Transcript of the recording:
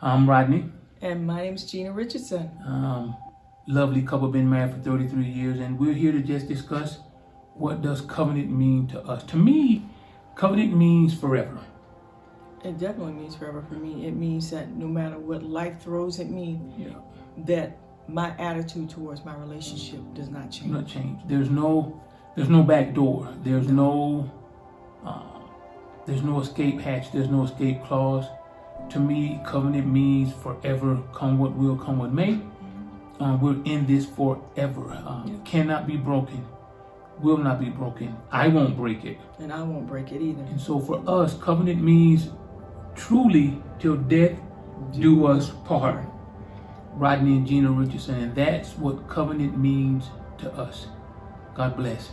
I'm Rodney. And my name's Gina Richardson. Um, lovely couple, been married for 33 years, and we're here to just discuss what does covenant mean to us. To me, covenant means forever. It definitely means forever for me. It means that no matter what life throws at me, Yeah. that my attitude towards my relationship does not change. Not change. There's no, there's no back door. There's no, uh, there's no escape hatch. There's no escape clause. To me, covenant means forever. Come what will, come what may. Uh, we're in this forever. Uh, Yeah. Cannot be broken. Will not be broken. I won't break it. And I won't break it either. And so for us, covenant means truly till death do us part. Rodney and Gina Richardson, and that's what covenant means to us. God bless.